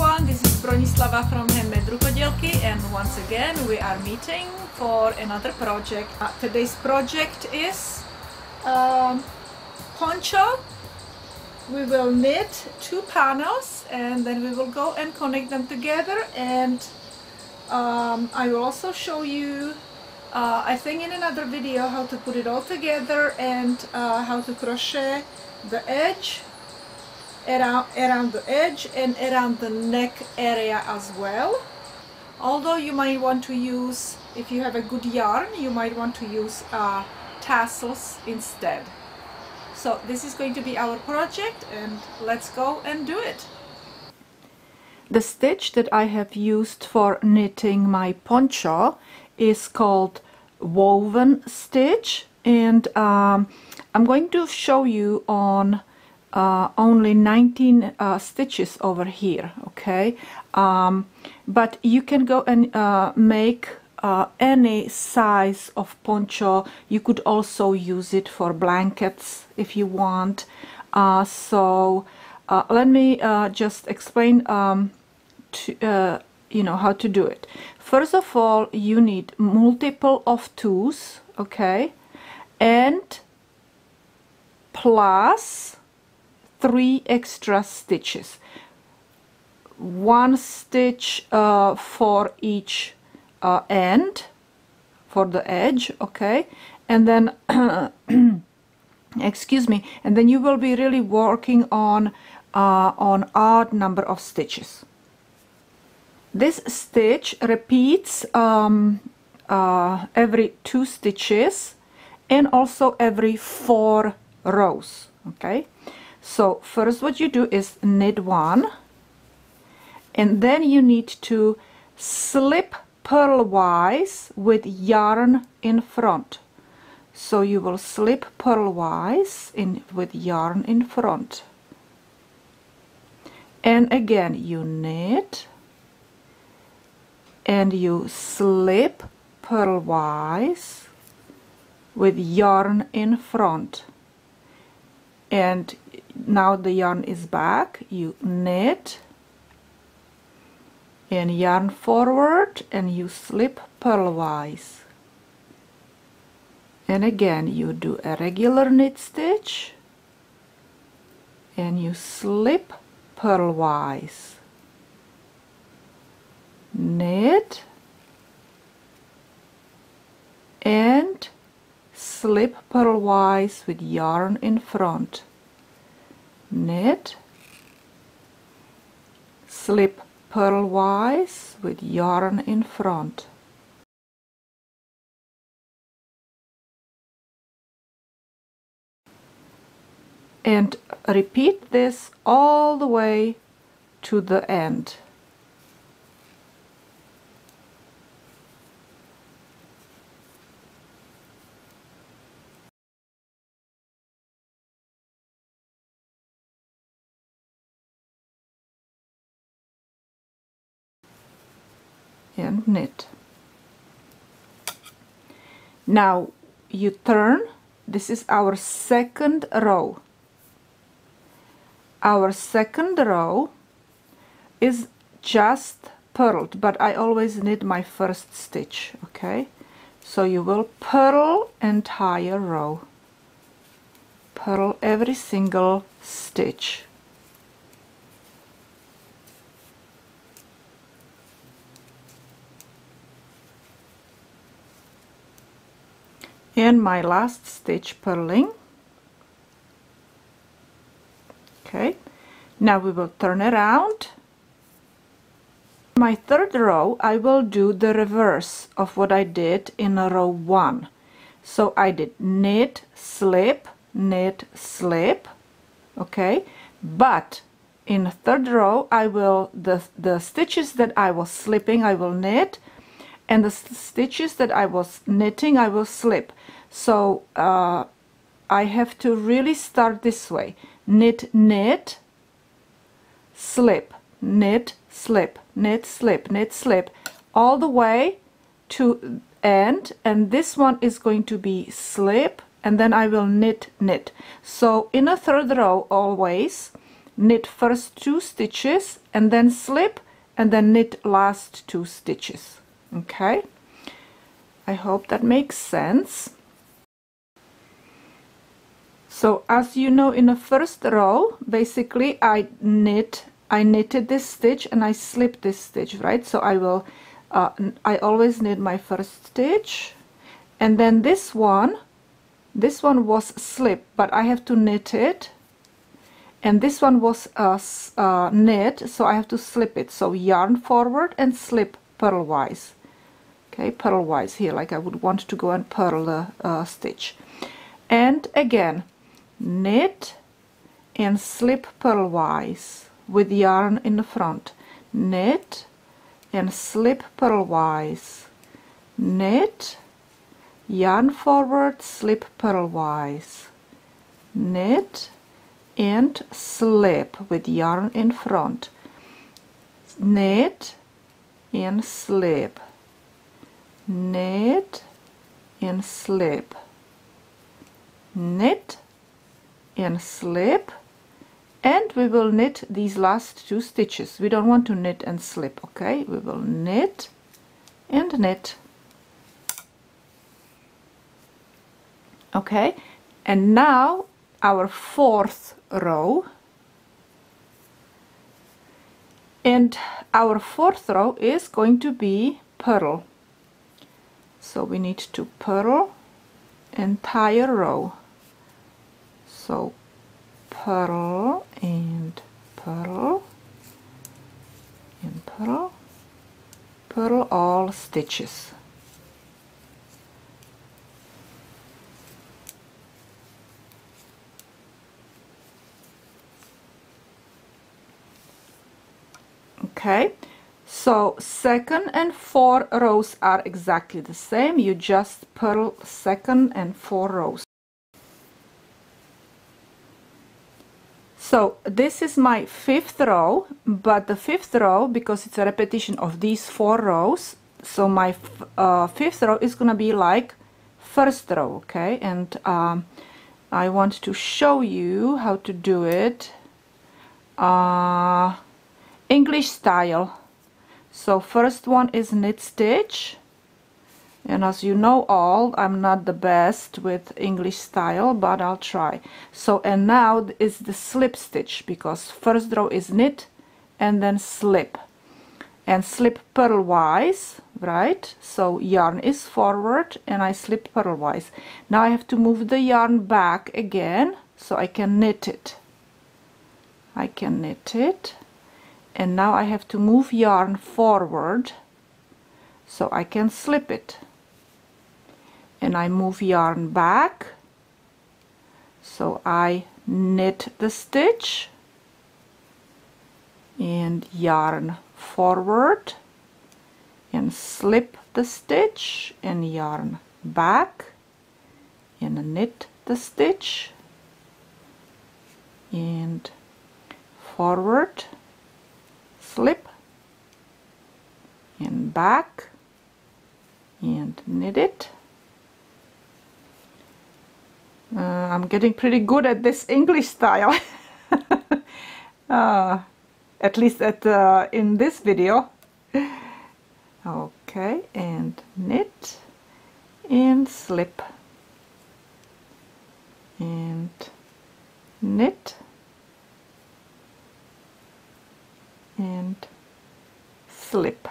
everyone, this is Bronislava from Handmade and once again we are meeting for another project. Uh, today's project is um, poncho. We will knit two panels and then we will go and connect them together and um, I will also show you uh, I think in another video how to put it all together and uh, how to crochet the edge around, around the edge and around the neck area as well. Although you might want to use if you have a good yarn you might want to use uh, tassels instead. So this is going to be our project and let's go and do it. The stitch that I have used for knitting my poncho is called woven stitch and um, I'm going to show you on uh, only 19 uh, stitches over here okay? Um, but you can go and uh, make uh, any size of poncho. You could also use it for blankets if you want. Uh, so uh, let me just explain um, to, you know how to do it. First of all you need multiple of twos okay? And plus three extra stitches. One stitch uh, for each uh, end for the edge okay? And then excuse me and then you will be really working on uh, on odd number of stitches. This stitch repeats um, uh, every two stitches and also every four rows okay so first what you do is knit one and then you need to slip purlwise with yarn in front. So you will slip purlwise in with yarn in front. And again you knit and you slip purlwise with yarn in front. And now the yarn is back. You knit and yarn forward and you slip purlwise and again you do a regular knit stitch and you slip purlwise knit and slip purlwise with yarn in front knit. Slip purlwise with yarn in front. And repeat this all the way to the end and knit. Now you turn. This is our second row. Our second row is just purled but I always knit my first stitch okay? So you will purl entire row. Purl every single stitch and my last stitch purling. Okay. Now we will turn around. My third row I will do the reverse of what I did in row 1 so I did knit slip knit slip. Okay. But in third row I will the the stitches that I was slipping I will knit and the stitches that I was knitting I will slip. So uh, I have to really start this way. Knit knit slip. Knit slip. Knit slip. Knit slip. All the way to end and this one is going to be slip and then I will knit knit. So in a third row always knit first two stitches and then slip and then knit last two stitches okay. I hope that makes sense. So as you know in the first row basically I knit I knitted this stitch and I slipped this stitch right? So I will uh, I always knit my first stitch. And then this one this one was slip but I have to knit it. And this one was uh, uh, knit so I have to slip it. So yarn forward and slip purlwise okay purlwise here like I would want to go and purl the uh, stitch. And again knit and slip purlwise with yarn in the front. Knit and slip purlwise knit yarn forward slip purlwise knit and slip with yarn in front. Knit and slip knit and slip. Knit and slip. And we will knit these last two stitches. We don't want to knit and slip okay? We will knit and knit. Okay? And now our fourth row. And our fourth row is going to be purl so we need to purl entire row. So purl and purl and purl. Purl all stitches. Okay so second and four rows are exactly the same. You just purl second and four rows. So this is my fifth row but the fifth row because it's a repetition of these four rows so my uh, fifth row is gonna be like first row okay? And um, I want to show you how to do it. Uh, English style so first one is knit stitch. And as you know all I'm not the best with English style but I'll try. So and now is the slip stitch because first row is knit and then slip. And slip purlwise right? So yarn is forward and I slip purlwise now I have to move the yarn back again so I can knit it. I can knit it and now I have to move yarn forward so I can slip it. And I move yarn back so I knit the stitch and yarn forward and slip the stitch and yarn back and knit the stitch and forward slip and back and knit it. Uh, I'm getting pretty good at this English style. Uh, at least at uh, in this video. Okay and knit and slip and knit and slip.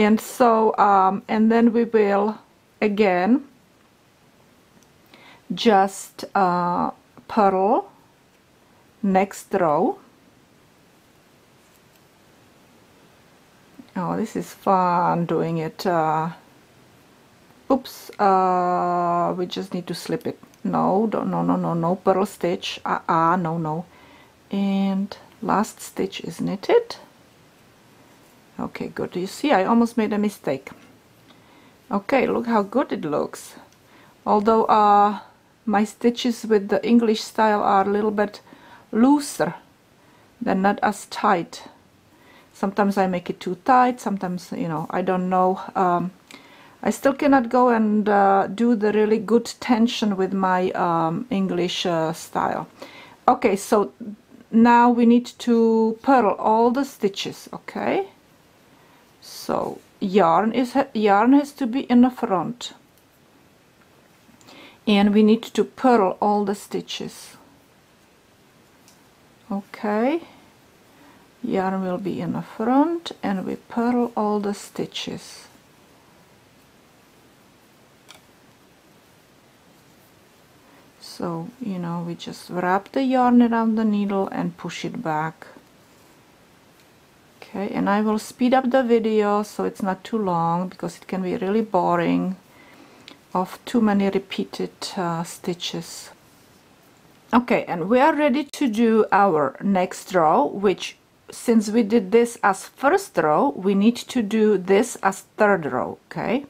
And so, um, and then we will again just uh, purl next row. Oh, this is fun doing it. Uh, oops, uh, we just need to slip it no don't no no no no purl stitch ah uh, uh, no no and last stitch is knitted okay good. You see I almost made a mistake. Okay look how good it looks. Although uh, my stitches with the English style are a little bit looser they're not as tight. Sometimes I make it too tight sometimes you know I don't know. Um, I still cannot go and uh, do the really good tension with my um, English uh, style. Okay so now we need to purl all the stitches okay so yarn is yarn has to be in the front. And we need to purl all the stitches. Okay. Yarn will be in the front and we purl all the stitches. So you know we just wrap the yarn around the needle and push it back okay and I will speed up the video so it's not too long because it can be really boring of too many repeated uh, stitches. Okay and we are ready to do our next row which since we did this as first row we need to do this as third row okay?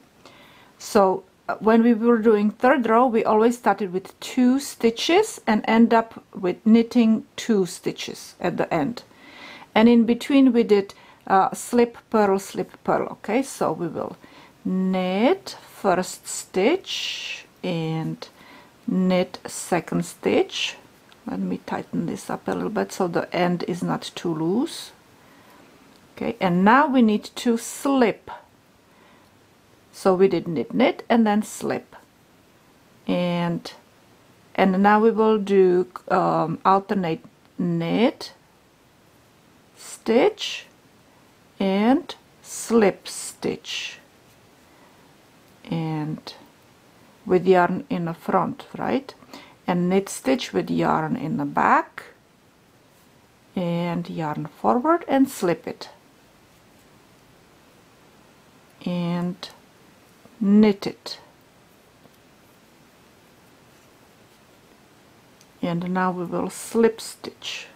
So when we were doing third row we always started with two stitches and end up with knitting two stitches at the end and in between we did uh, slip purl slip purl okay? So we will knit first stitch and knit second stitch. Let me tighten this up a little bit so the end is not too loose. Okay and now we need to slip. So we did knit knit and then slip. And and now we will do um, alternate knit stitch and slip stitch. And with yarn in the front right? And knit stitch with yarn in the back. And yarn forward and slip it. And knit it. And now we will slip stitch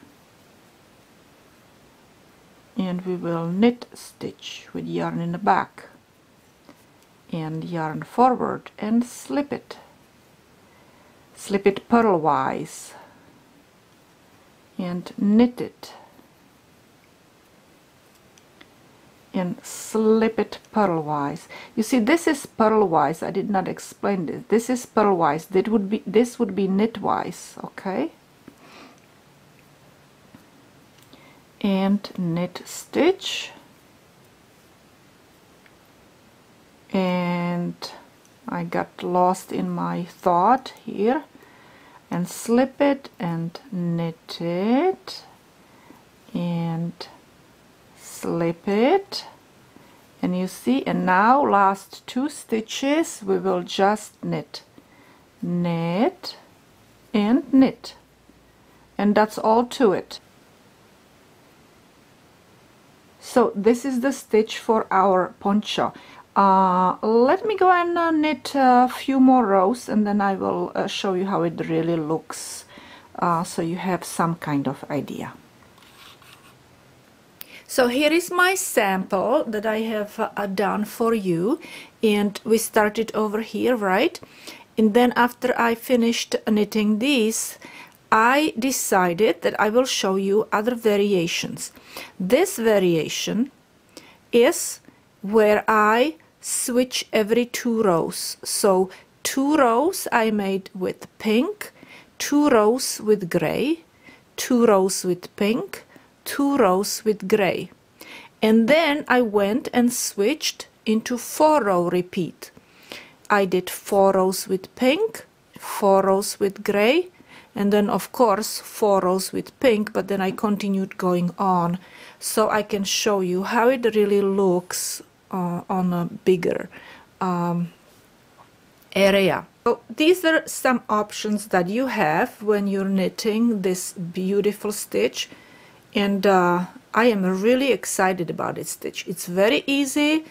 and we will knit stitch with yarn in the back and yarn forward and slip it slip it purlwise and knit it and slip it purlwise. You see, this is purlwise. I did not explain this. This is purlwise. That would be this would be knitwise. Okay. And knit stitch. And I got lost in my thought here. And slip it and knit it. And slip it and you see and now last two stitches we will just knit knit and knit and that's all to it so this is the stitch for our poncho. Uh, let me go and uh, knit a few more rows and then I will uh, show you how it really looks uh, so you have some kind of idea. So here is my sample that I have uh, done for you and we started over here right? And then after I finished knitting these I decided that I will show you other variations. This variation is where I switch every two rows. So two rows I made with pink, two rows with gray, two rows with pink, two rows with gray and then I went and switched into four row repeat I did four rows with pink four rows with gray and then of course four rows with pink but then I continued going on so I can show you how it really looks uh, on a bigger um, area so these are some options that you have when you're knitting this beautiful stitch and uh, I am really excited about this stitch. It's very easy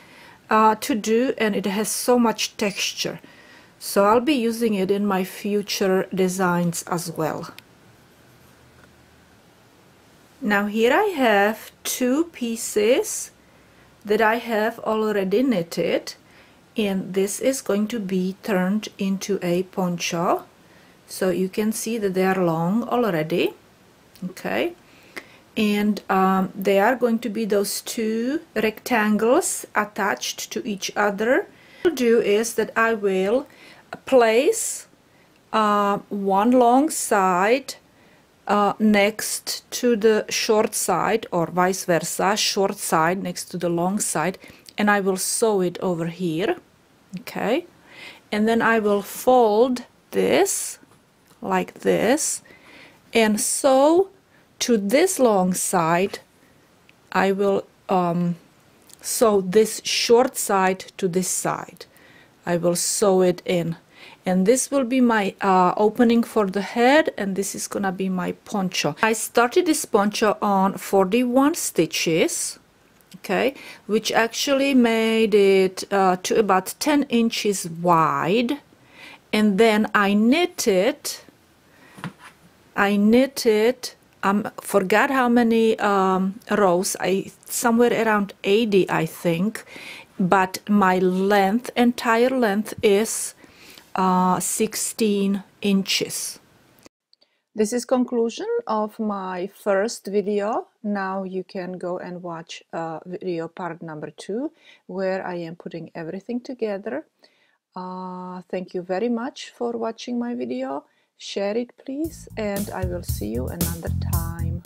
uh, to do and it has so much texture. So I'll be using it in my future designs as well. Now here I have two pieces that I have already knitted and this is going to be turned into a poncho. So you can see that they are long already okay? And um, they are going to be those two rectangles attached to each other. What I'll do is that I will place uh, one long side uh, next to the short side or vice versa short side next to the long side and I will sew it over here okay? And then I will fold this like this and sew to this long side. I will um, sew this short side to this side. I will sew it in and this will be my uh, opening for the head and this is gonna be my poncho. I started this poncho on 41 stitches okay which actually made it uh, to about 10 inches wide. And then I knitted I knitted I um, forgot how many um, rows I somewhere around 80 I think. But my length entire length is uh, 16 inches. This is conclusion of my first video. Now you can go and watch uh, video part number two where I am putting everything together. Uh, thank you very much for watching my video. Share it please and I will see you another time.